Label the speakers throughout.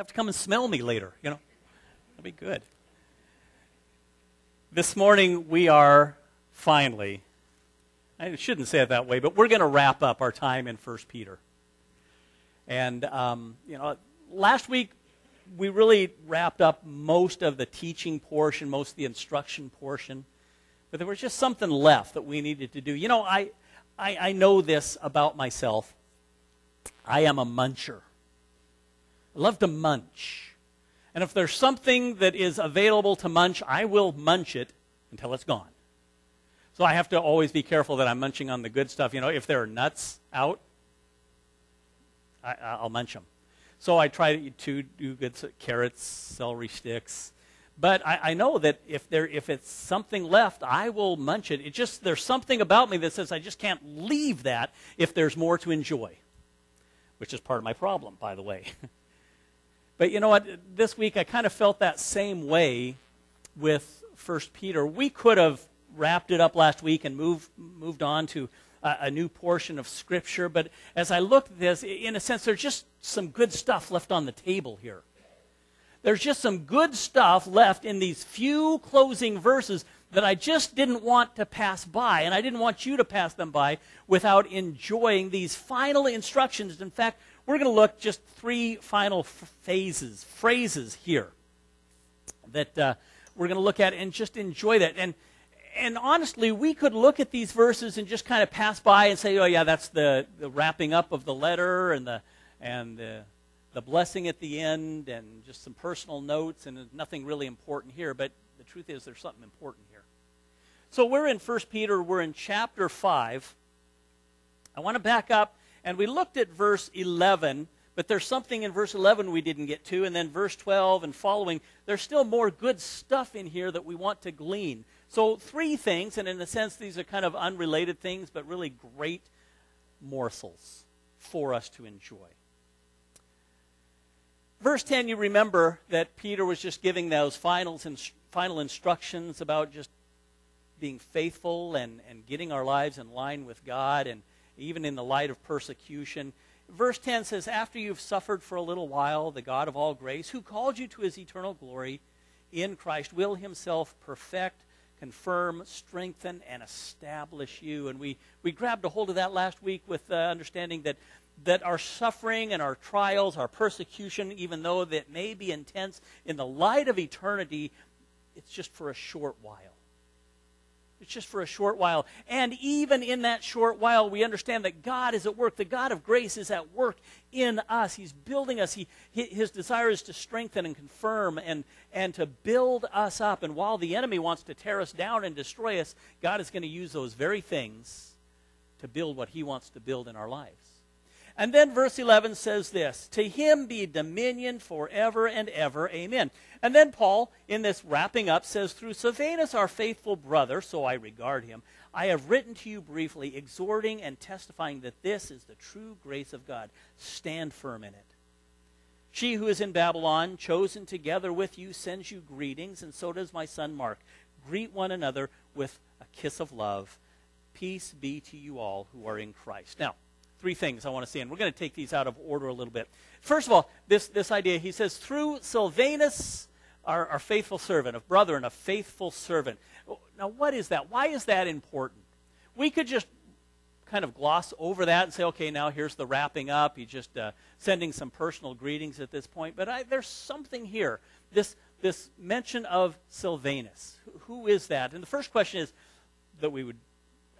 Speaker 1: have to come and smell me later, you know. That'd be good. This morning we are finally, I shouldn't say it that way, but we're going to wrap up our time in 1 Peter. And, um, you know, last week we really wrapped up most of the teaching portion, most of the instruction portion. But there was just something left that we needed to do. You know, I, I, I know this about myself. I am a muncher. I love to munch. And if there's something that is available to munch, I will munch it until it's gone. So I have to always be careful that I'm munching on the good stuff. You know, if there are nuts out, I, will munch them. So I try to do good carrots, celery sticks. But I, I, know that if there if it's something left, I will munch it. It just there's something about me that says I just can't leave that if there's more to enjoy, which is part of my problem, by the way. but you know what? This week I kind of felt that same way with First Peter. We could have wrapped it up last week and moved moved on to a, a new portion of Scripture. But as I looked at this, in a sense, there's just some good stuff left on the table here. There's just some good stuff left in these few closing verses that I just didn't want to pass by, and I didn't want you to pass them by without enjoying these final instructions. In fact, we're going to look just three final phases, phrases here that uh, we're going to look at and just enjoy that. And and honestly, we could look at these verses and just kind of pass by and say, "Oh yeah, that's the, the wrapping up of the letter and the and the, the blessing at the end and just some personal notes and nothing really important here." But the truth is, there's something important here. So we're in 1 Peter. We're in chapter five. I want to back up, and we looked at verse 11 but there's something in verse 11 we didn't get to, and then verse 12 and following. There's still more good stuff in here that we want to glean. So, three things, and in a sense, these are kind of unrelated things, but really great morsels for us to enjoy. Verse 10, you remember that Peter was just giving those finals and final instructions about just being faithful and, and getting our lives in line with God, and even in the light of persecution. Verse 10 says, After you've suffered for a little while, the God of all grace, who called you to his eternal glory in Christ, will himself perfect confirm, strengthen, and establish you. And we, we grabbed a hold of that last week with uh, understanding that, that our suffering and our trials, our persecution, even though that may be intense, in the light of eternity, it's just for a short while. It's just for a short while. And even in that short while, we understand that God is at work. The God of grace is at work in us. He's building us. He, his desire is to strengthen and confirm and, and to build us up. And while the enemy wants to tear us down and destroy us, God is going to use those very things to build what he wants to build in our lives. And then verse 11 says this To him be dominion forever and ever. Amen. And then Paul, in this wrapping up, says, Through Silvanus, our faithful brother, so I regard him, I have written to you briefly, exhorting and testifying that this is the true grace of God. Stand firm in it. She who is in Babylon, chosen together with you, sends you greetings, and so does my son Mark. Greet one another with a kiss of love. Peace be to you all who are in Christ. Now, three things I want to see, and we're going to take these out of order a little bit. First of all, this, this idea, he says, through Silvanus, our, our faithful servant, a brother and a faithful servant. Now, what is that? Why is that important? We could just kind of gloss over that and say, okay, now here's the wrapping up. He's just uh, sending some personal greetings at this point. But I, there's something here. This, this mention of Silvanus. Who is that? And the first question is that we would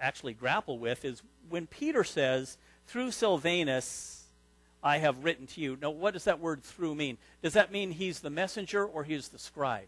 Speaker 1: actually grapple with is when Peter says, through Silvanus, I have written to you. Now, what does that word through mean? Does that mean he's the messenger or he's the scribe?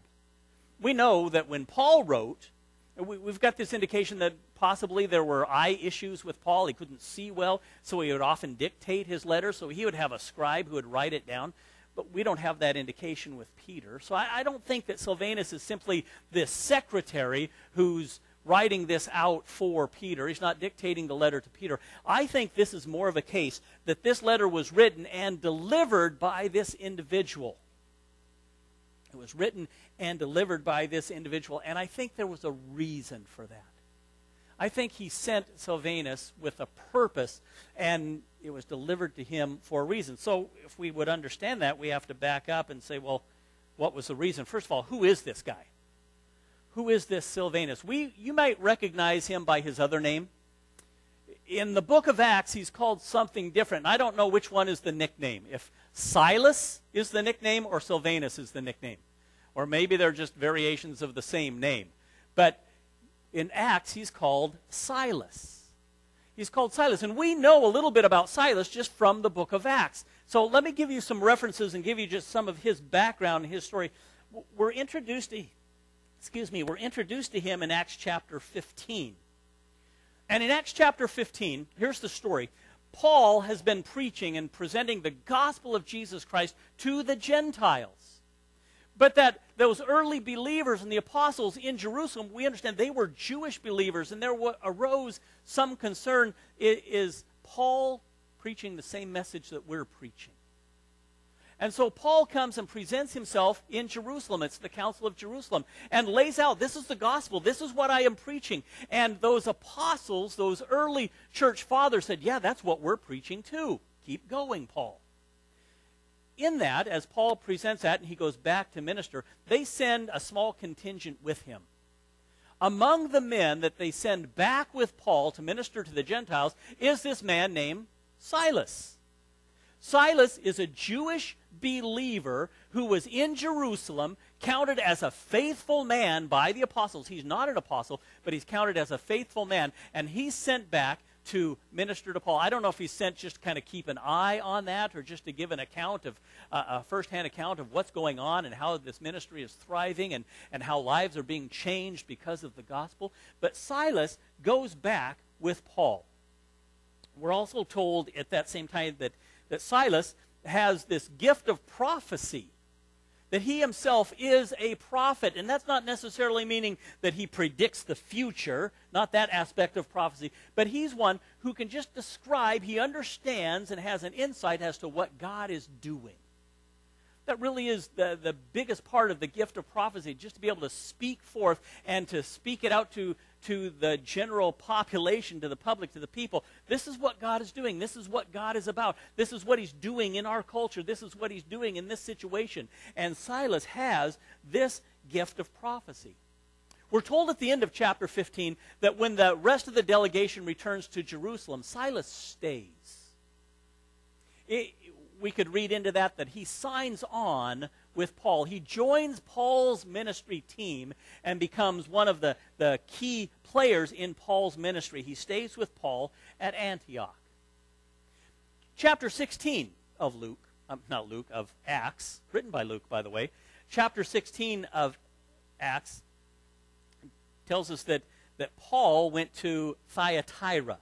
Speaker 1: We know that when Paul wrote, we, have got this indication that possibly there were eye issues with Paul. He couldn't see well, so he would often dictate his letters. So he would have a scribe who would write it down. But we don't have that indication with Peter. So I, I don't think that Silvanus is simply this secretary who's writing this out for Peter. He's not dictating the letter to Peter. I think this is more of a case that this letter was written and delivered by this individual. It was written and delivered by this individual, and I think there was a reason for that. I think he sent Silvanus with a purpose, and it was delivered to him for a reason. So if we would understand that, we have to back up and say, well, what was the reason? First of all, who is this guy? Who is this Silvanus? We, you might recognize him by his other name. In the book of Acts, he's called something different. I don't know which one is the nickname. If Silas is the nickname or Silvanus is the nickname. Or maybe they're just variations of the same name. But in Acts, he's called Silas. He's called Silas. And we know a little bit about Silas just from the book of Acts. So let me give you some references and give you just some of his background and his story. We're introduced to, excuse me, we're introduced to him in Acts chapter 15. And in Acts chapter 15, here's the story. Paul has been preaching and presenting the gospel of Jesus Christ to the Gentiles. But that those early believers and the apostles in Jerusalem, we understand they were Jewish believers, and there arose some concern is Paul preaching the same message that we're preaching? And so Paul comes and presents himself in Jerusalem. It's the Council of Jerusalem. And lays out this is the gospel. This is what I am preaching. And those apostles, those early church fathers said, Yeah, that's what we're preaching too. Keep going, Paul in that, as Paul presents that and he goes back to minister, they send a small contingent with him. Among the men that they send back with Paul to minister to the Gentiles is this man named Silas. Silas is a Jewish believer who was in Jerusalem, counted as a faithful man by the apostles. He's not an apostle, but he's counted as a faithful man, and he's sent back to minister to Paul. I don't know if he's sent just to kind of keep an eye on that or just to give an account of, uh, a firsthand account of what's going on and how this ministry is thriving and, and how lives are being changed because of the gospel. But Silas goes back with Paul. We're also told at that same time that, that Silas has this gift of prophecy that he himself is a prophet. And that's not necessarily meaning that he predicts the future, not that aspect of prophecy, but he's one who can just describe, he understands, and has an insight as to what God is doing. That really is the, the biggest part of the gift of prophecy, just to be able to speak forth and to speak it out to, to the general population, to the public, to the people. This is what God is doing. This is what God is about. This is what He's doing in our culture. This is what He's doing in this situation. And Silas has this gift of prophecy. We're told at the end of chapter 15 that when the rest of the delegation returns to Jerusalem, Silas stays. It, we could read into that that he signs on with Paul. He joins Paul's ministry team and becomes one of the, the key players in Paul's ministry. He stays with Paul at Antioch. Chapter 16 of Luke, um, not Luke, of Acts, written by Luke, by the way. Chapter 16 of Acts tells us that, that Paul went to Thyatira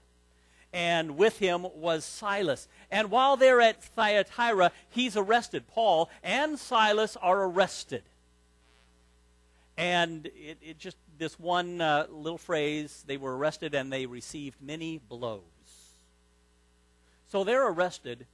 Speaker 1: and with him was Silas. And while they're at Thyatira, he's arrested. Paul and Silas are arrested. And it, it just, this one uh, little phrase, they were arrested and they received many blows. So they're arrested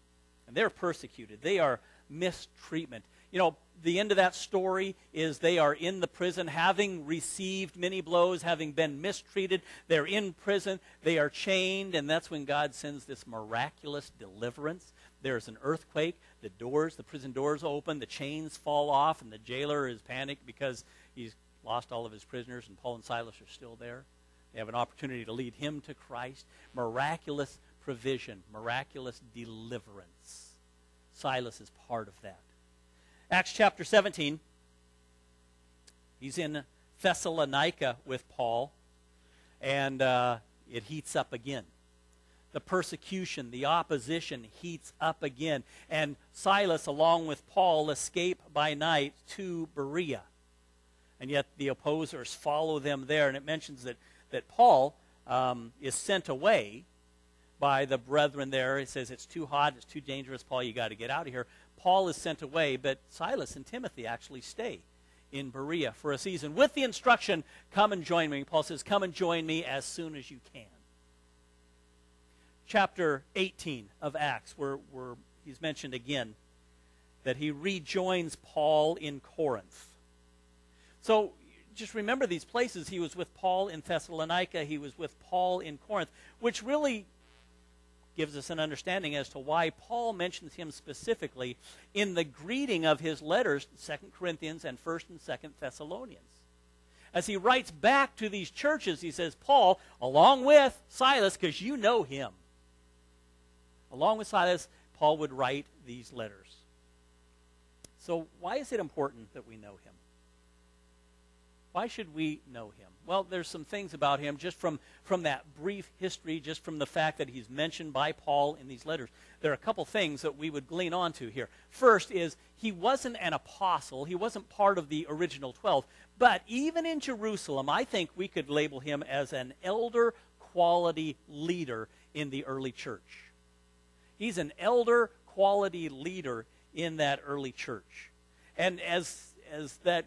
Speaker 1: and they're persecuted. They are mistreatment. You know, the end of that story is they are in the prison, having received many blows, having been mistreated. They're in prison, they are chained, and that's when God sends this miraculous deliverance. There's an earthquake, the doors, the prison doors open, the chains fall off, and the jailer is panicked because he's lost all of his prisoners, and Paul and Silas are still there. They have an opportunity to lead him to Christ. Miraculous provision, miraculous deliverance. Silas is part of that. Acts chapter 17. He's in Thessalonica with Paul, and uh, it heats up again. The persecution, the opposition heats up again. And Silas, along with Paul, escape by night to Berea. And yet the opposers follow them there. And it mentions that, that Paul um, is sent away by the brethren there. He says, It's too hot, it's too dangerous, Paul, you got to get out of here. Paul is sent away, but Silas and Timothy actually stay in Berea for a season with the instruction, Come and join me. Paul says, Come and join me as soon as you can. Chapter 18 of Acts, where, where he's mentioned again that he rejoins Paul in Corinth. So just remember these places. He was with Paul in Thessalonica, he was with Paul in Corinth, which really gives us an understanding as to why Paul mentions him specifically in the greeting of his letters, 2 Corinthians and 1st and 2nd Thessalonians. As he writes back to these churches, he says, Paul, along with Silas, because you know him, along with Silas, Paul would write these letters. So, why is it important that we know him? Why should we know him? Well, there's some things about him just from, from that brief history, just from the fact that he's mentioned by Paul in these letters. There are a couple things that we would glean onto here. First is he wasn't an apostle, he wasn't part of the original 12, but even in Jerusalem, I think we could label him as an elder quality leader in the early church. He's an elder quality leader in that early church. And as, as that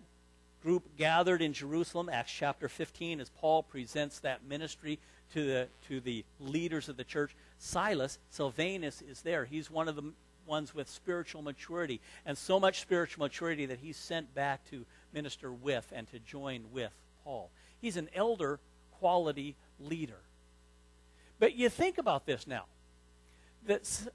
Speaker 1: group gathered in Jerusalem, Acts chapter 15, as Paul presents that ministry to the, to the leaders of the church. Silas, Silvanus, is there. He's one of the ones with spiritual maturity, and so much spiritual maturity that he's sent back to minister with and to join with Paul. He's an elder quality leader. But you think about this now that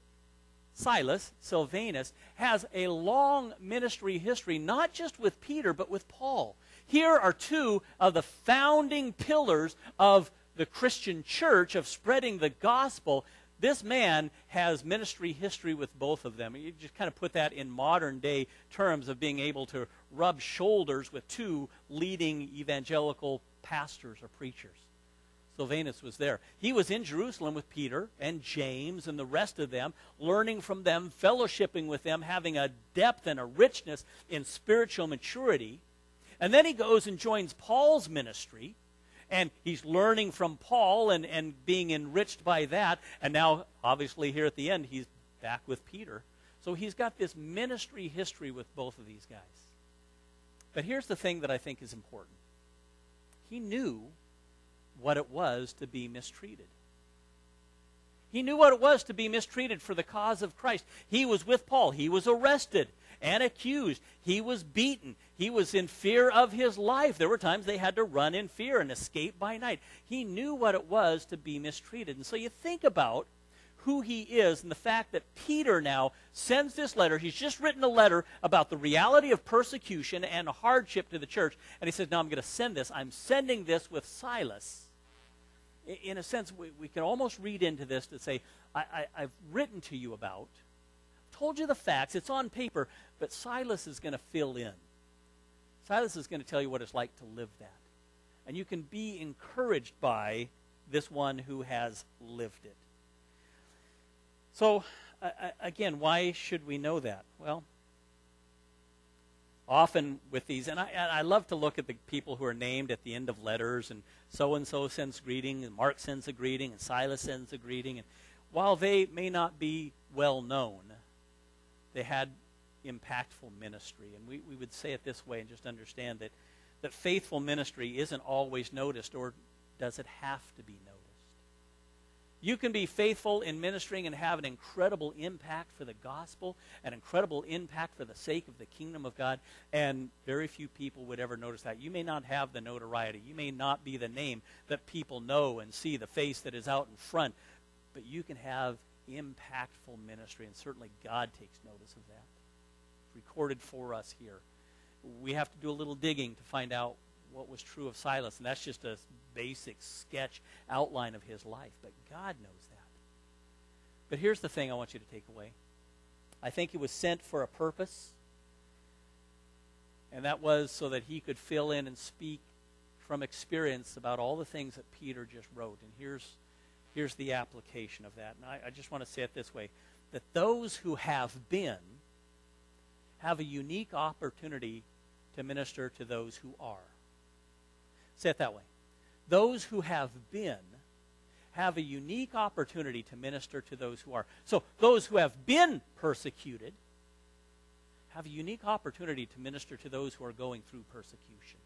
Speaker 1: Silas, Silvanus, has a long ministry history, not just with Peter, but with Paul. Here are two of the founding pillars of the Christian church, of spreading the gospel. This man has ministry history with both of them. You just kind of put that in modern day terms of being able to rub shoulders with two leading evangelical pastors or preachers. Silvanus was there. He was in Jerusalem with Peter and James and the rest of them, learning from them, fellowshipping with them, having a depth and a richness in spiritual maturity. And then he goes and joins Paul's ministry, and he's learning from Paul and, and being enriched by that. And now, obviously, here at the end, he's back with Peter. So he's got this ministry history with both of these guys. But here's the thing that I think is important he knew what it was to be mistreated. He knew what it was to be mistreated for the cause of Christ. He was with Paul. He was arrested and accused. He was beaten. He was in fear of his life. There were times they had to run in fear and escape by night. He knew what it was to be mistreated. And so you think about who he is and the fact that Peter now sends this letter. He's just written a letter about the reality of persecution and hardship to the church. And he says, Now I'm going to send this. I'm sending this with Silas in a sense, we, we can almost read into this to say, I, I, have written to you about, told you the facts, it's on paper, but Silas is going to fill in. Silas is going to tell you what it's like to live that. And you can be encouraged by this one who has lived it. So, uh, again, why should we know that? Well, often with these, and I, I love to look at the people who are named at the end of letters, and so and so sends greeting, and Mark sends a greeting, and Silas sends a greeting. And while they may not be well known, they had impactful ministry. And we, we would say it this way and just understand that, that faithful ministry isn't always noticed, or does it have to be noticed? You can be faithful in ministering and have an incredible impact for the gospel, an incredible impact for the sake of the kingdom of God, and very few people would ever notice that. You may not have the notoriety. You may not be the name that people know and see, the face that is out in front, but you can have impactful ministry, and certainly God takes notice of that. It's recorded for us here. We have to do a little digging to find out what was true of Silas, and that's just a basic sketch outline of his life. But God knows that. But here's the thing I want you to take away I think he was sent for a purpose, and that was so that he could fill in and speak from experience about all the things that Peter just wrote. And here's, here's the application of that. And I, I just want to say it this way that those who have been have a unique opportunity to minister to those who are. Say it that way. Those who have been have a unique opportunity to minister to those who are. So, those who have been persecuted have a unique opportunity to minister to those who are going through persecution.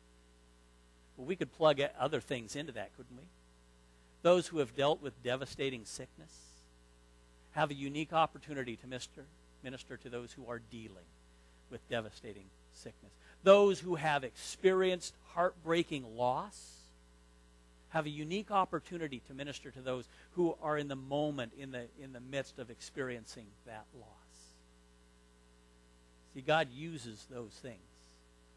Speaker 1: Well, we could plug other things into that, couldn't we? Those who have dealt with devastating sickness have a unique opportunity to minister, minister to those who are dealing with devastating sickness. Those who have experienced heartbreaking loss have a unique opportunity to minister to those who are in the moment, in the, in the midst of experiencing that loss. See, God uses those things.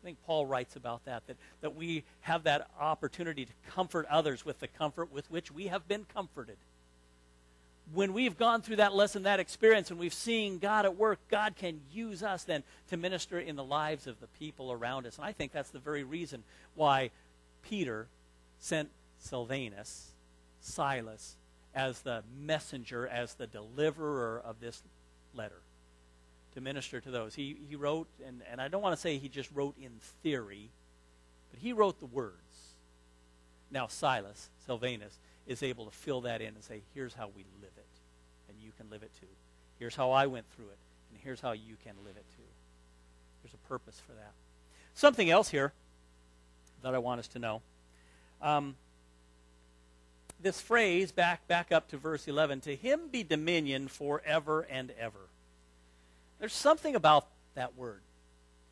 Speaker 1: I think Paul writes about that, that, that we have that opportunity to comfort others with the comfort with which we have been comforted. When we've gone through that lesson, that experience, and we've seen God at work, God can use us then to minister in the lives of the people around us. And I think that's the very reason why Peter sent Silvanus, Silas, as the messenger, as the deliverer of this letter to minister to those. He, he wrote, and, and I don't want to say he just wrote in theory, but he wrote the words. Now, Silas, Silvanus, is able to fill that in and say, here's how we live it, and you can live it too. Here's how I went through it, and here's how you can live it too. There's a purpose for that. Something else here that I want us to know. Um, this phrase, back, back up to verse 11, to him be dominion forever and ever. There's something about that word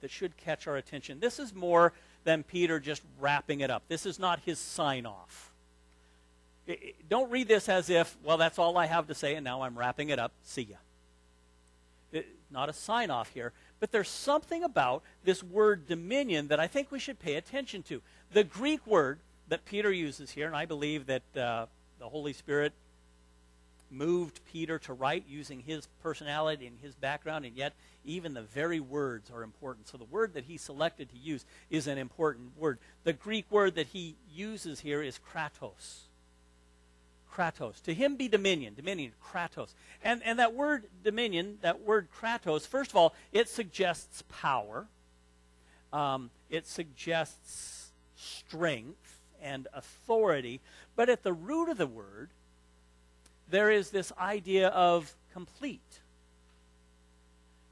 Speaker 1: that should catch our attention. This is more than Peter just wrapping it up. This is not his sign off. Don't read this as if, well, that's all I have to say, and now I'm wrapping it up. See ya. It, not a sign off here, but there's something about this word dominion that I think we should pay attention to. The Greek word that Peter uses here, and I believe that uh, the Holy Spirit moved Peter to write using his personality and his background, and yet even the very words are important. So the word that he selected to use is an important word. The Greek word that he uses here is kratos. Kratos. To him be dominion. Dominion, kratos. And, and that word dominion, that word kratos, first of all, it suggests power. Um, it suggests strength and authority. But at the root of the word, there is this idea of complete.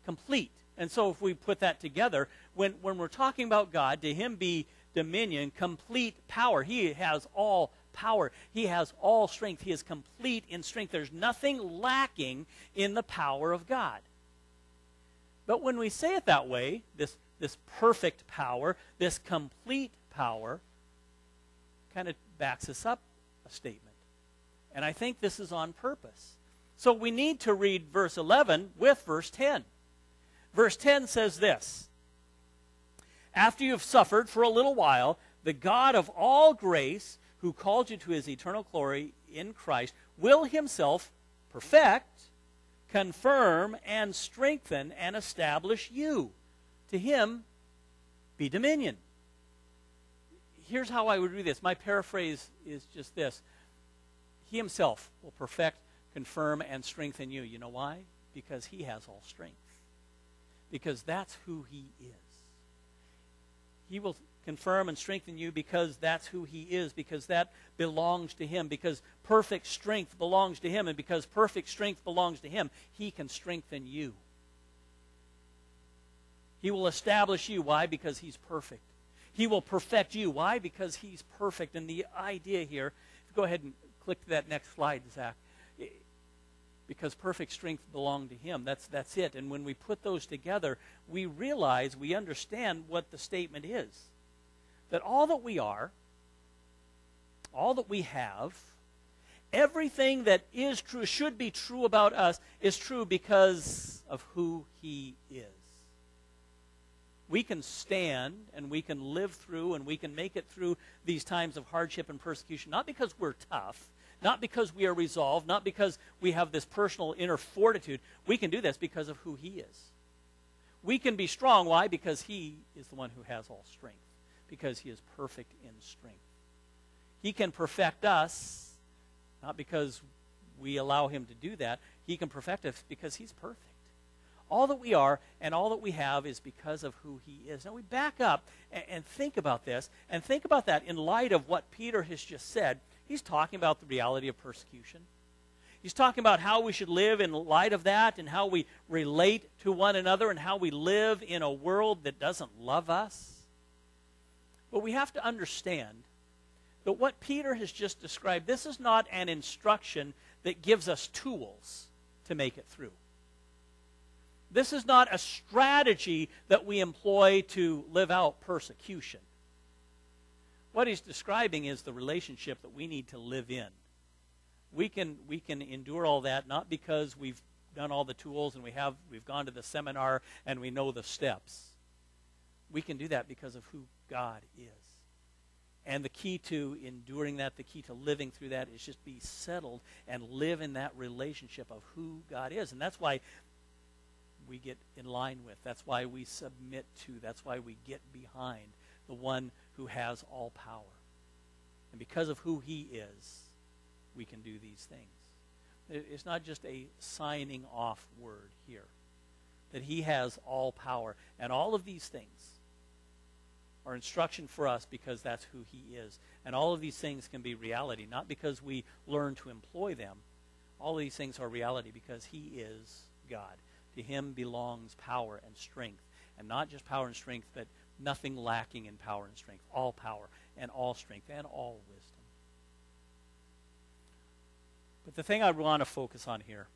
Speaker 1: Complete. And so if we put that together, when, when we're talking about God, to him be dominion, complete power. He has all power. He has all strength. He is complete in strength. There's nothing lacking in the power of God. But when we say it that way, this, this perfect power, this complete power, kind of backs us up a statement. And I think this is on purpose. So we need to read verse 11 with verse 10. Verse 10 says this After you have suffered for a little while, the God of all grace, who called you to his eternal glory in Christ, will himself perfect, confirm, and strengthen and establish you. To him be dominion. Here's how I would read this. My paraphrase is just this he himself will perfect, confirm, and strengthen you. You know why? Because he has all strength. Because that's who he is. He will confirm and strengthen you because that's who he is, because that belongs to him, because perfect strength belongs to him, and because perfect strength belongs to him, he can strengthen you. He will establish you. Why? Because he's perfect. He will perfect you. Why? Because he's perfect. And the idea here, go ahead and Click to that next slide, Zach. Because perfect strength belonged to him. That's, that's it. And when we put those together, we realize, we understand what the statement is. That all that we are, all that we have, everything that is true, should be true about us, is true because of who he is we can stand and we can live through and we can make it through these times of hardship and persecution, not because we're tough, not because we are resolved, not because we have this personal inner fortitude. We can do this because of who He is. We can be strong. Why? Because He is the one who has all strength, because He is perfect in strength. He can perfect us, not because we allow Him to do that. He can perfect us because He's perfect. All that we are and all that we have is because of who He is. Now we back up and, and think about this, and think about that in light of what Peter has just said He's talking about the reality of persecution. He's talking about how we should live in light of that and how we relate to one another and how we live in a world that doesn't love us. But we have to understand that what Peter has just described, this is not an instruction that gives us tools to make it through. This is not a strategy that we employ to live out persecution. What he's describing is the relationship that we need to live in. We can, we can endure all that not because we've done all the tools and we have, we've gone to the seminar and we know the steps. We can do that because of who God is. And the key to enduring that, the key to living through that is just be settled and live in that relationship of who God is. And that's why we get in line with. That's why we submit to. That's why we get behind the one who has all power. And because of who he is, we can do these things. It's not just a signing off word here, that he has all power. And all of these things are instruction for us because that's who he is. And all of these things can be reality, not because we learn to employ them. All of these things are reality because he is God. To him belongs power and strength. And not just power and strength, but nothing lacking in power and strength. All power and all strength and all wisdom. But the thing I want to focus on here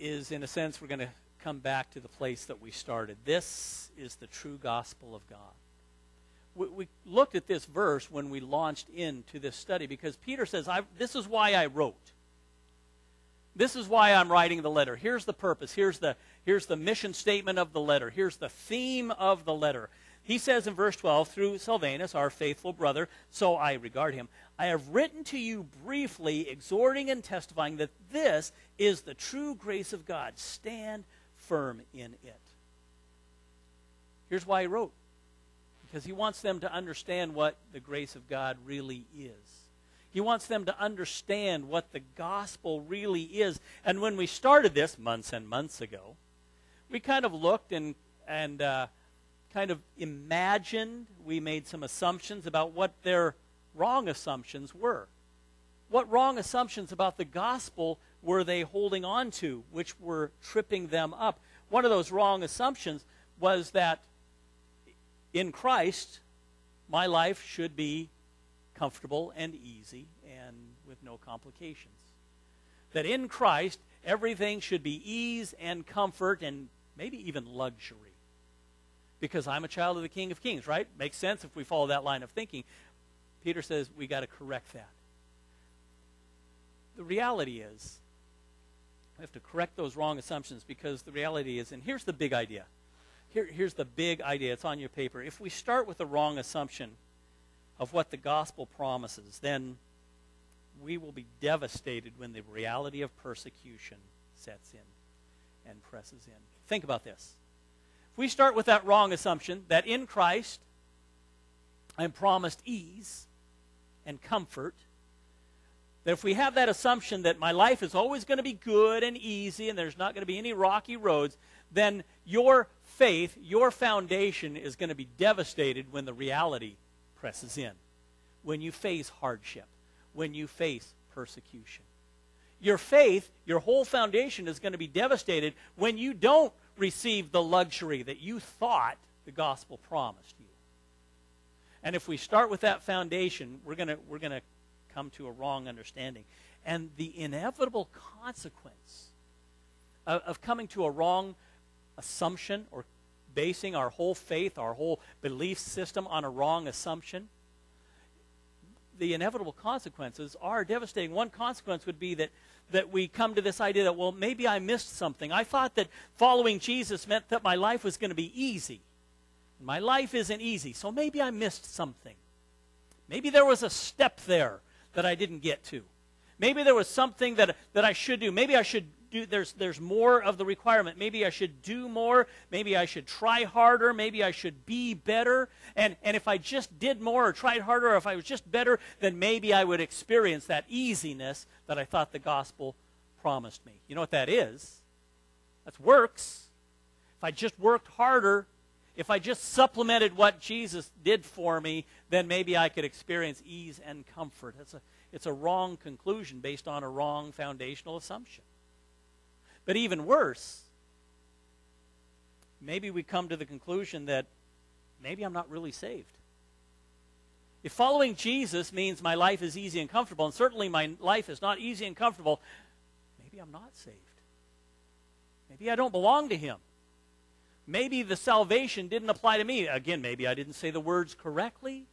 Speaker 1: is, in a sense, we're going to come back to the place that we started. This is the true gospel of God. We, we looked at this verse when we launched into this study because Peter says, This is why I wrote. This is why I'm writing the letter. Here's the purpose. Here's the, here's the mission statement of the letter. Here's the theme of the letter. He says in verse 12, through Silvanus, our faithful brother, so I regard him, I have written to you briefly, exhorting and testifying that this is the true grace of God. Stand firm in it. Here's why he wrote because he wants them to understand what the grace of God really is. He wants them to understand what the gospel really is. And when we started this months and months ago, we kind of looked and, and uh, kind of imagined, we made some assumptions about what their wrong assumptions were. What wrong assumptions about the gospel were they holding on to, which were tripping them up? One of those wrong assumptions was that in Christ, my life should be comfortable and easy and with no complications. That in Christ, everything should be ease and comfort and maybe even luxury. Because I'm a child of the King of Kings, right? Makes sense if we follow that line of thinking. Peter says we got to correct that. The reality is, have to correct those wrong assumptions because the reality is, and here's the big idea. Here, here's the big idea. It's on your paper. If we start with the wrong assumption of what the gospel promises, then we will be devastated when the reality of persecution sets in and presses in. Think about this. If we start with that wrong assumption that in Christ I'm promised ease and comfort, that if we have that assumption that my life is always going to be good and easy and there's not going to be any rocky roads, then your faith, your foundation is going to be devastated when the reality presses in, when you face hardship, when you face persecution. Your faith, your whole foundation is going to be devastated when you don't receive the luxury that you thought the gospel promised you. And if we start with that foundation, we're going to, we're going to come to a wrong understanding. And the inevitable consequence of, of coming to a wrong assumption or basing our whole faith, our whole belief system on a wrong assumption, the inevitable consequences are devastating. One consequence would be that, that we come to this idea that, well, maybe I missed something. I thought that following Jesus meant that my life was going to be easy. My life isn't easy, so maybe I missed something. Maybe there was a step there that I didn't get to. Maybe there was something that, that I should do. Maybe I should do, there's, there's more of the requirement. Maybe I should do more. Maybe I should try harder. Maybe I should be better. And, and if I just did more or tried harder, or if I was just better, then maybe I would experience that easiness that I thought the gospel promised me. You know what that is? That's works. If I just worked harder, if I just supplemented what Jesus did for me, then maybe I could experience ease and comfort. It's a, it's a wrong conclusion based on a wrong foundational assumption. But even worse, maybe we come to the conclusion that maybe I'm not really saved. If following Jesus means my life is easy and comfortable, and certainly my life is not easy and comfortable, maybe I'm not saved. Maybe I don't belong to Him. Maybe the salvation didn't apply to me. Again, maybe I didn't say the words correctly,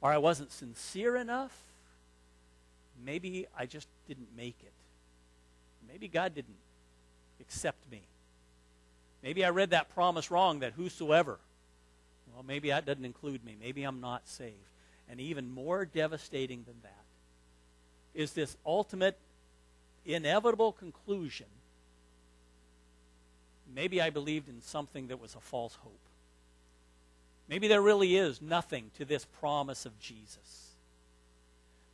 Speaker 1: or I wasn't sincere enough. Maybe I just didn't make it. Maybe God didn't accept me. Maybe I read that promise wrong that whosoever. Well, maybe that doesn't include me. Maybe I'm not saved. And even more devastating than that is this ultimate, inevitable conclusion. Maybe I believed in something that was a false hope. Maybe there really is nothing to this promise of Jesus.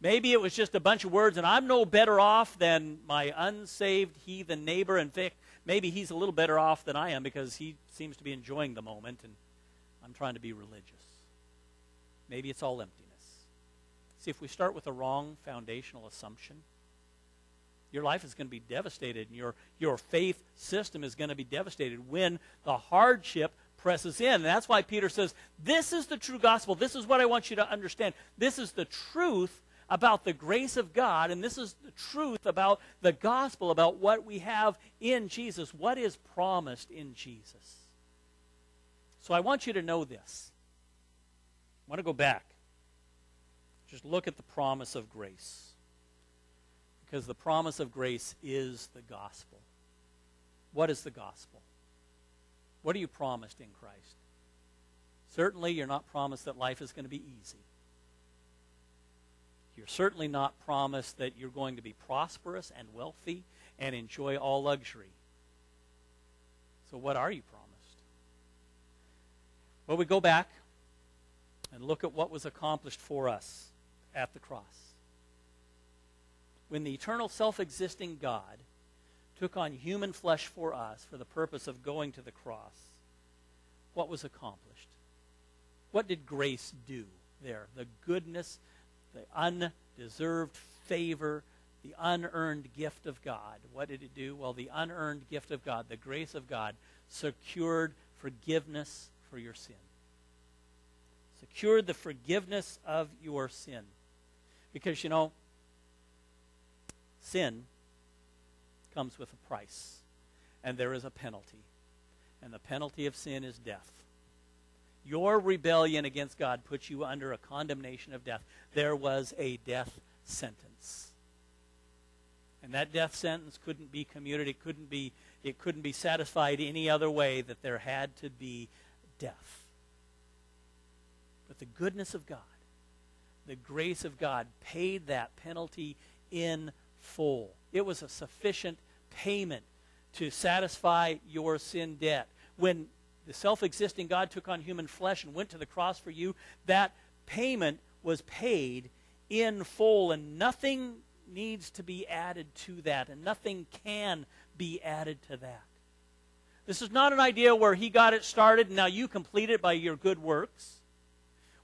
Speaker 1: Maybe it was just a bunch of words, and I'm no better off than my unsaved heathen neighbor. In fact, maybe he's a little better off than I am because he seems to be enjoying the moment, and I'm trying to be religious. Maybe it's all emptiness. See, if we start with a wrong foundational assumption, your life is going to be devastated, and your, your faith system is going to be devastated when the hardship presses in. And that's why Peter says, This is the true gospel. This is what I want you to understand. This is the truth about the grace of God, and this is the truth about the gospel, about what we have in Jesus, what is promised in Jesus. So I want you to know this. I want to go back. Just look at the promise of grace. Because the promise of grace is the gospel. What is the gospel? What are you promised in Christ? Certainly, you're not promised that life is going to be easy. You're certainly not promised that you're going to be prosperous and wealthy and enjoy all luxury. So, what are you promised? Well, we go back and look at what was accomplished for us at the cross. When the eternal self existing God took on human flesh for us for the purpose of going to the cross, what was accomplished? What did grace do there? The goodness the undeserved favor, the unearned gift of God. What did it do? Well, the unearned gift of God, the grace of God, secured forgiveness for your sin. Secured the forgiveness of your sin. Because, you know, sin comes with a price, and there is a penalty. And the penalty of sin is death. Your rebellion against God puts you under a condemnation of death. There was a death sentence. And that death sentence couldn't be commuted. It couldn't be, it couldn't be satisfied any other way that there had to be death. But the goodness of God, the grace of God paid that penalty in full. It was a sufficient payment to satisfy your sin debt. When the self existing God took on human flesh and went to the cross for you, that payment was paid in full, and nothing needs to be added to that, and nothing can be added to that. This is not an idea where he got it started and now you complete it by your good works,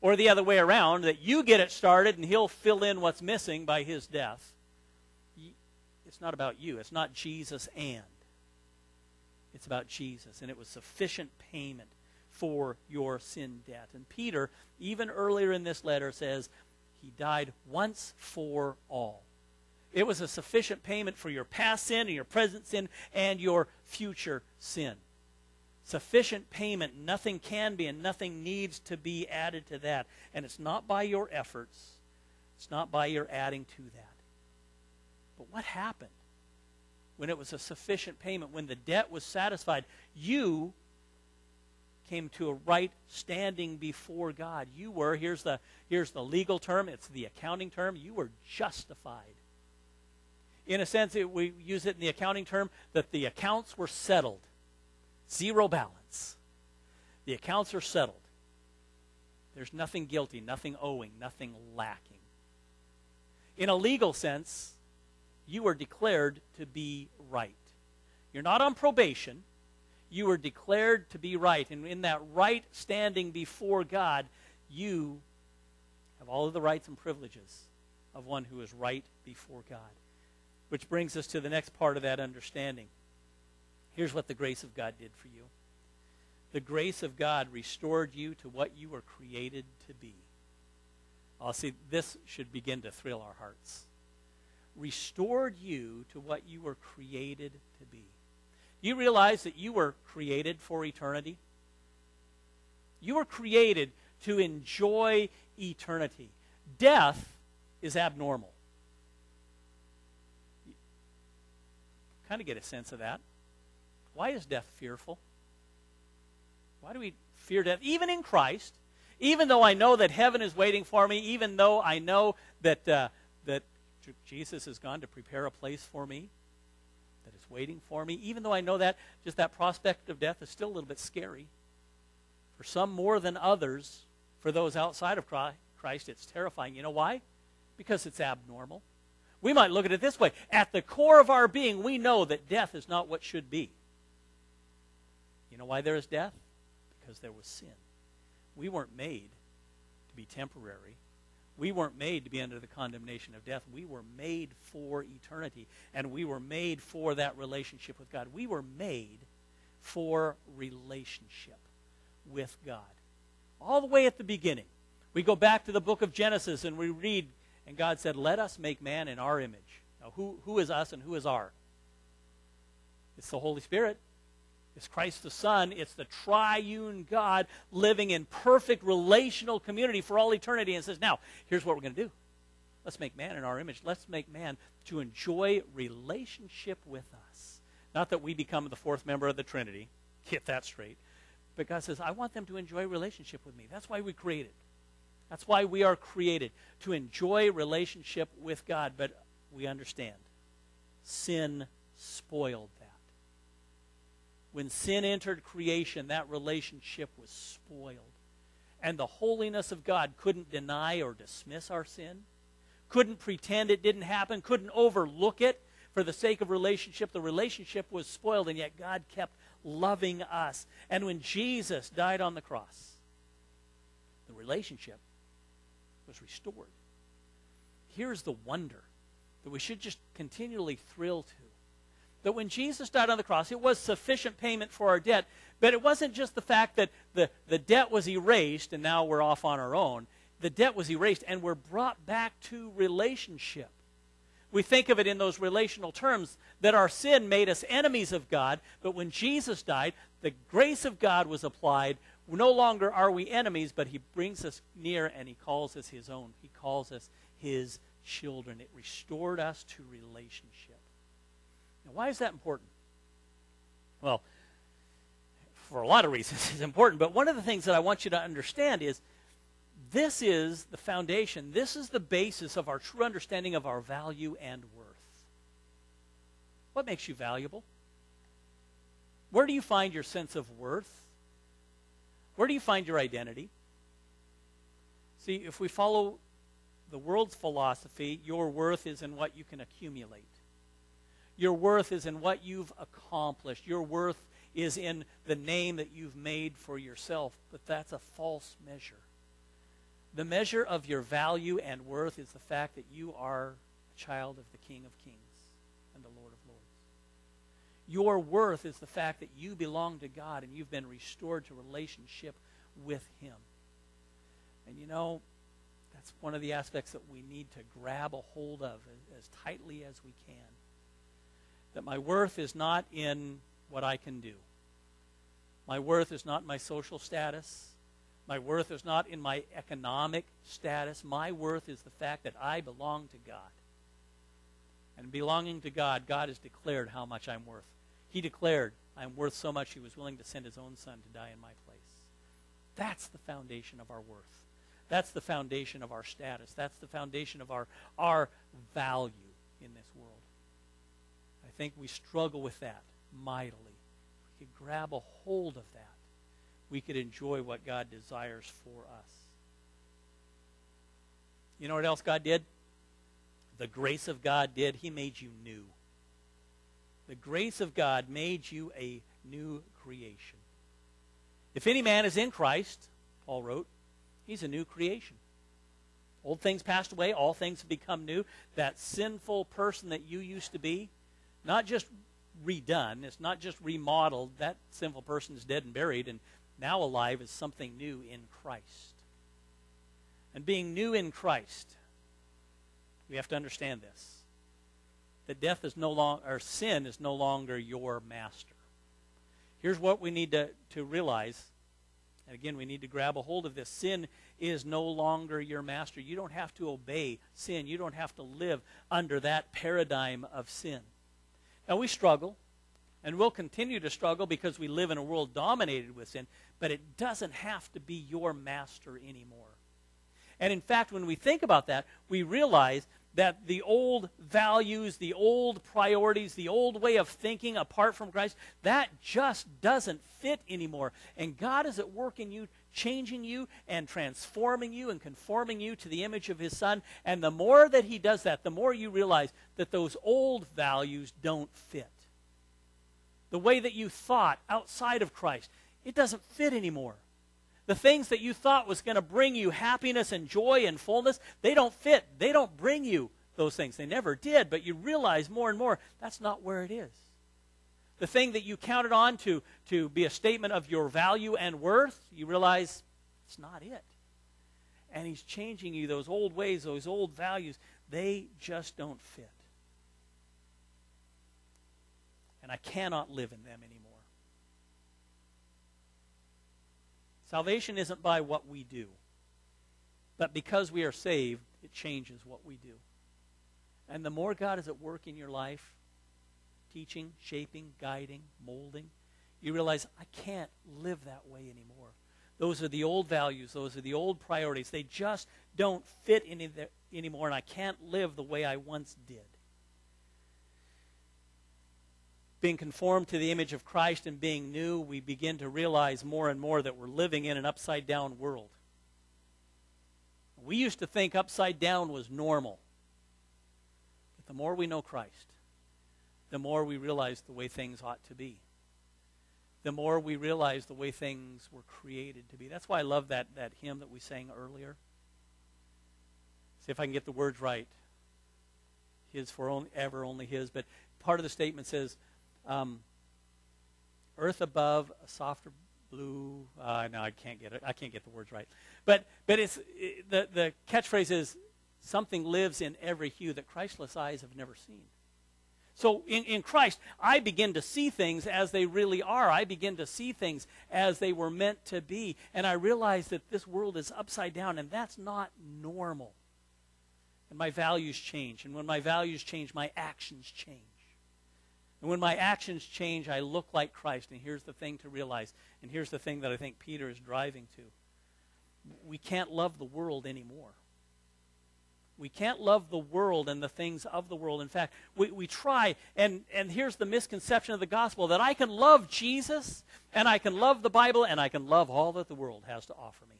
Speaker 1: or the other way around, that you get it started and he'll fill in what's missing by his death. It's not about you, it's not Jesus and. It's about Jesus, and it was sufficient payment for your sin debt. And Peter, even earlier in this letter, says he died once for all. It was a sufficient payment for your past sin and your present sin and your future sin. Sufficient payment. Nothing can be and nothing needs to be added to that. And it's not by your efforts, it's not by your adding to that. But what happened? when it was a sufficient payment, when the debt was satisfied, you came to a right standing before God. You were, here's the, here's the legal term, it's the accounting term, you were justified. In a sense, it, we use it in the accounting term that the accounts were settled. Zero balance. The accounts are settled. There's nothing guilty, nothing owing, nothing lacking. In a legal sense, you are declared to be right. You're not on probation. You are declared to be right. And in that right standing before God, you have all of the rights and privileges of one who is right before God. Which brings us to the next part of that understanding. Here's what the grace of God did for you the grace of God restored you to what you were created to be. I'll see, this should begin to thrill our hearts restored you to what you were created to be. You realize that you were created for eternity? You were created to enjoy eternity. Death is abnormal. You kind of get a sense of that. Why is death fearful? Why do we fear death? Even in Christ, even though I know that heaven is waiting for me, even though I know that, uh, that Jesus has gone to prepare a place for me, that is waiting for me, even though I know that, just that prospect of death is still a little bit scary. For some more than others, for those outside of Christ, it's terrifying. You know why? Because it's abnormal. We might look at it this way at the core of our being, we know that death is not what should be. You know why there is death? Because there was sin. We weren't made to be temporary. We weren't made to be under the condemnation of death. We were made for eternity. And we were made for that relationship with God. We were made for relationship with God. All the way at the beginning. We go back to the book of Genesis and we read and God said, Let us make man in our image. Now, who, who is us and who is our? It's the Holy Spirit. It's Christ the Son. It's the triune God living in perfect relational community for all eternity. And says, Now, here's what we're going to do. Let's make man in our image. Let's make man to enjoy relationship with us. Not that we become the fourth member of the Trinity. Get that straight. But God says, I want them to enjoy relationship with me. That's why we created. That's why we are created to enjoy relationship with God. But we understand sin spoiled that. When sin entered creation, that relationship was spoiled. And the holiness of God couldn't deny or dismiss our sin, couldn't pretend it didn't happen, couldn't overlook it for the sake of relationship. The relationship was spoiled, and yet God kept loving us. And when Jesus died on the cross, the relationship was restored. Here's the wonder that we should just continually thrill to. That when Jesus died on the cross, it was sufficient payment for our debt, but it wasn't just the fact that the, the debt was erased and now we're off on our own. The debt was erased and we're brought back to relationship. We think of it in those relational terms that our sin made us enemies of God, but when Jesus died, the grace of God was applied no longer are we enemies, but he brings us near and he calls us his own. He calls us his children. It restored us to relationship. Now, why is that important? Well, for a lot of reasons it's important, but one of the things that I want you to understand is this is the foundation, this is the basis of our true understanding of our value and worth. What makes you valuable? Where do you find your sense of worth? Where do you find your identity? See, if we follow the world's philosophy, your worth is in what you can accumulate. Your worth is in what you've accomplished. Your worth is in the name that you've made for yourself. But that's a false measure. The measure of your value and worth is the fact that you are a child of the King of Kings and the Lord of Lords. Your worth is the fact that you belong to God and you've been restored to relationship with Him. And you know, that's one of the aspects that we need to grab a hold of as, as tightly as we can. That my worth is not in what I can do. My worth is not my social status. My worth is not in my economic status. My worth is the fact that I belong to God. And belonging to God, God has declared how much I'm worth. He declared, I'm worth so much, he was willing to send his own son to die in my place. That's the foundation of our worth. That's the foundation of our status. That's the foundation of our, our value in this world. Think we struggle with that mightily. We could grab a hold of that, we could enjoy what God desires for us. You know what else God did? the grace of God did, He made you new. The grace of God made you a new creation. If any man is in Christ, Paul wrote, he's a new creation. Old things passed away, all things have become new. That sinful person that you used to be, not just redone, it's not just remodeled. That sinful person is dead and buried, and now alive is something new in Christ. And being new in Christ we have to understand this. That death is no longer, or sin is no longer your master. Here's what we need to, to realize. And again, we need to grab a hold of this. Sin is no longer your master. You don't have to obey sin. You don't have to live under that paradigm of sin. Now, we struggle, and we'll continue to struggle because we live in a world dominated with sin, but it doesn't have to be your master anymore. And in fact, when we think about that, we realize that the old values, the old priorities, the old way of thinking apart from Christ, that just doesn't fit anymore. And God is at work in you, changing you and transforming you and conforming you to the image of His Son. And the more that He does that, the more you realize that those old values don't fit. The way that you thought outside of Christ, it doesn't fit anymore. The things that you thought was going to bring you happiness and joy and fullness, they don't fit. They don't bring you those things. They never did, but you realize more and more that's not where it is. The thing that you counted on to, to be a statement of your value and worth, you realize it's not it. And he's changing you. Those old ways, those old values, they just don't fit. And I cannot live in them anymore. Salvation isn't by what we do, but because we are saved, it changes what we do. And the more God is at work in your life, teaching, shaping, guiding, molding, you realize, I can't live that way anymore. Those are the old values, those are the old priorities. They just don't fit any anymore, and I can't live the way I once did being conformed to the image of Christ and being new, we begin to realize more and more that we're living in an upside down world. We used to think upside down was normal. But the more we know Christ, the more we realize the way things ought to be. The more we realize the way things were created to be. That's why I love that, that hymn that we sang earlier. See if I can get the words right. His for only, ever only his. But part of the statement says, um, earth above, a softer blue. Uh, no, I can't get it. I can't get the words right. But but it's it, the the catchphrase is something lives in every hue that Christless eyes have never seen. So in, in Christ, I begin to see things as they really are. I begin to see things as they were meant to be. And I realize that this world is upside down, and that's not normal. And my values change. And when my values change, my actions change. And when my actions change, I look like Christ. And here's the thing to realize, and here's the thing that I think Peter is driving to. We can't love the world anymore. We can't love the world and the things of the world. In fact, we, we try, and, and here's the misconception of the gospel that I can love Jesus, and I can love the Bible, and I can love all that the world has to offer me.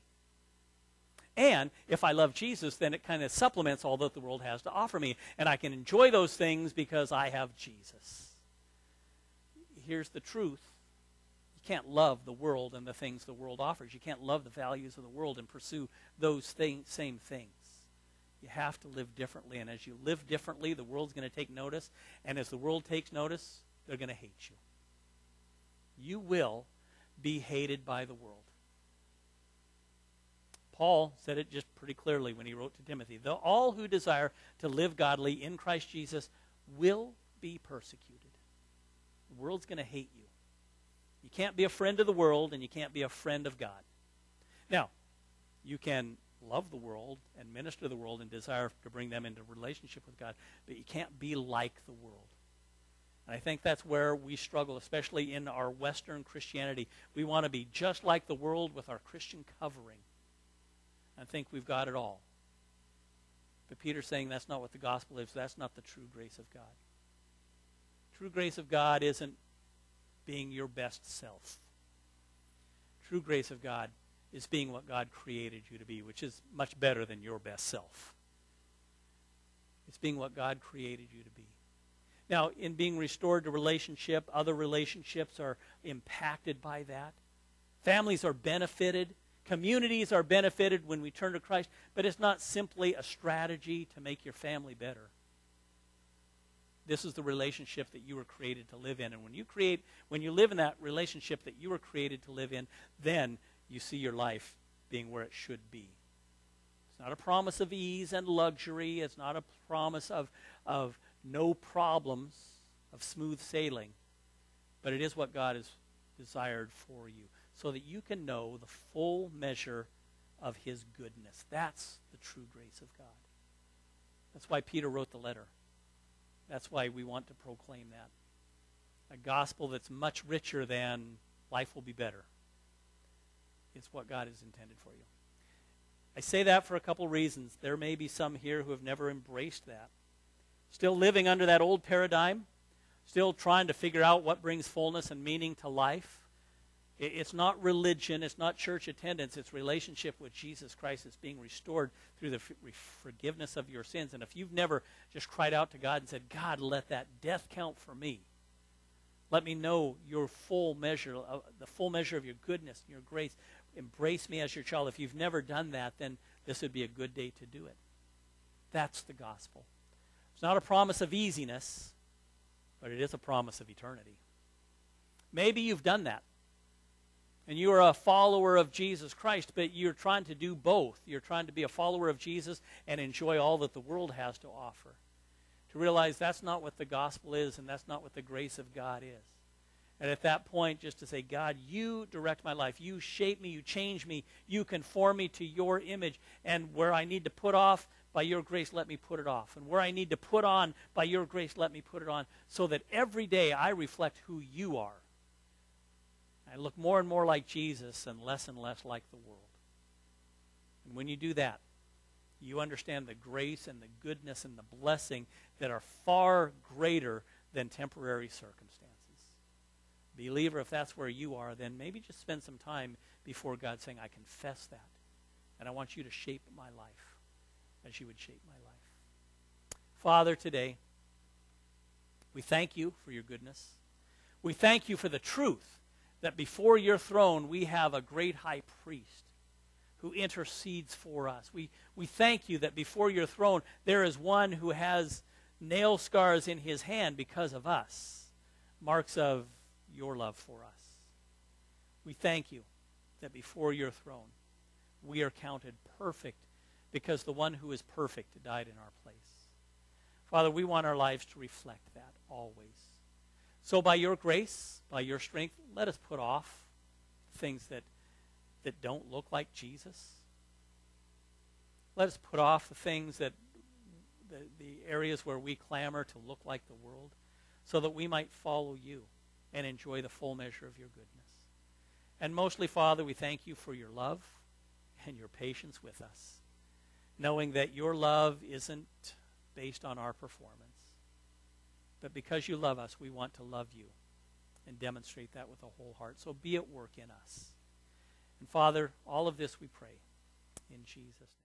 Speaker 1: And if I love Jesus, then it kind of supplements all that the world has to offer me, and I can enjoy those things because I have Jesus here's the truth. You can't love the world and the things the world offers. You can't love the values of the world and pursue those thing, same things. You have to live differently. And as you live differently, the world's going to take notice. And as the world takes notice, they're going to hate you. You will be hated by the world. Paul said it just pretty clearly when he wrote to Timothy. Though all who desire to live godly in Christ Jesus will be persecuted. The world's going to hate you. You can't be a friend of the world, and you can't be a friend of God. Now, you can love the world and minister the world and desire to bring them into relationship with God, but you can't be like the world. And I think that's where we struggle, especially in our Western Christianity. We want to be just like the world with our Christian covering. I think we've got it all. But Peter's saying that's not what the gospel is. That's not the true grace of God. True grace of God isn't being your best self. True grace of God is being what God created you to be, which is much better than your best self. It's being what God created you to be. Now, in being restored to relationship, other relationships are impacted by that. Families are benefited. Communities are benefited when we turn to Christ. But it's not simply a strategy to make your family better. This is the relationship that you were created to live in. And when you create, when you live in that relationship that you were created to live in, then you see your life being where it should be. It's not a promise of ease and luxury. It's not a promise of, of no problems, of smooth sailing. But it is what God has desired for you, so that you can know the full measure of his goodness. That's the true grace of God. That's why Peter wrote the letter. That's why we want to proclaim that. A gospel that's much richer than life will be better. It's what God has intended for you. I say that for a couple reasons. There may be some here who have never embraced that. Still living under that old paradigm, still trying to figure out what brings fullness and meaning to life. It's not religion, it's not church attendance, it's relationship with Jesus Christ that's being restored through the forgiveness of your sins. And if you've never just cried out to God and said, God, let that death count for me. Let me know your full measure, the full measure of your goodness and your grace. Embrace me as your child. If you've never done that, then this would be a good day to do it. That's the gospel. It's not a promise of easiness, but it is a promise of eternity. Maybe you've done that and you are a follower of Jesus Christ, but you're trying to do both. You're trying to be a follower of Jesus and enjoy all that the world has to offer. To realize that's not what the gospel is and that's not what the grace of God is. And at that point, just to say, God, you direct my life. You shape me. You change me. You conform me to your image. And where I need to put off, by your grace, let me put it off. And where I need to put on, by your grace, let me put it on. So that every day I reflect who you are I look more and more like Jesus and less and less like the world. And when you do that, you understand the grace and the goodness and the blessing that are far greater than temporary circumstances. Believer, if that's where you are, then maybe just spend some time before God saying, I confess that. And I want you to shape my life as you would shape my life. Father, today, we thank you for your goodness. We thank you for the truth that before your throne we have a great high priest who intercedes for us. We, we thank you that before your throne there is one who has nail scars in his hand because of us, marks of your love for us. We thank you that before your throne we are counted perfect because the one who is perfect died in our place. Father, we want our lives to reflect that always. So, by your grace, by your strength, let us put off things that, that don't look like Jesus. Let us put off the things that, the, the areas where we clamor to look like the world, so that we might follow you and enjoy the full measure of your goodness. And mostly, Father, we thank you for your love and your patience with us, knowing that your love isn't based on our performance but because you love us, we want to love you and demonstrate that with a whole heart. So be at work in us. And Father, all of this we pray in Jesus' name.